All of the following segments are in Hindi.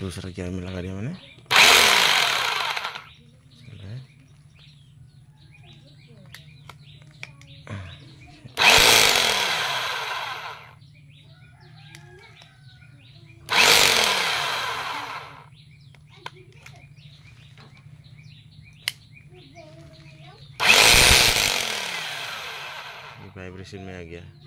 दूसरा गियर में लगा दिया मैंने वाइब्रेशन में आ गया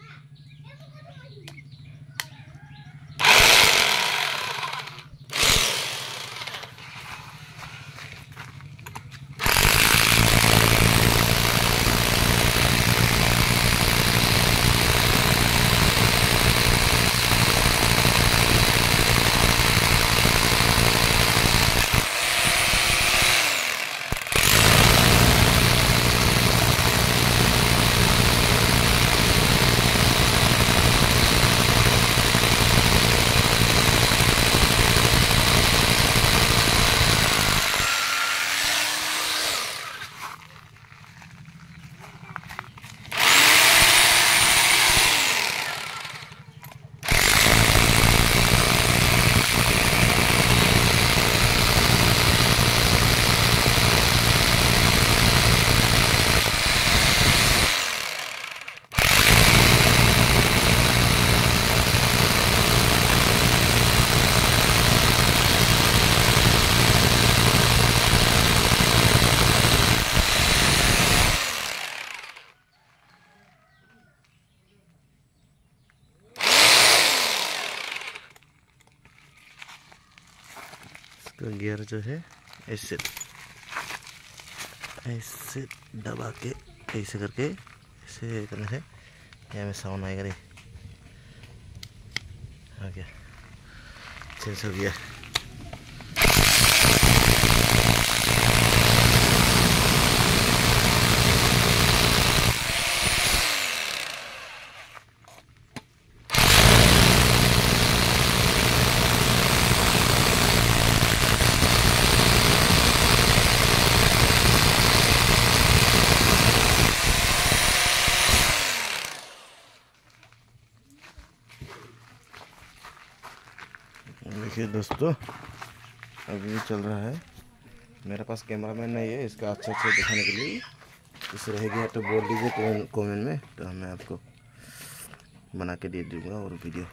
इसका गियर जो है, ऐसे ऐसे दबा के, ऐसे करके, ऐसे करने से यहाँ में साउंड आएगा नहीं। आ गया। चेंज हो गया। देखिए दोस्तों, अभी चल रहा है। मेरे पास कैमरा मैन नहीं है, इसका अच्छा अच्छा दिखाने के लिए। कुछ रह गया तो बोल दीजिए कमेंट में तो मैं आपको बना के दे दूँगा और वीडियो।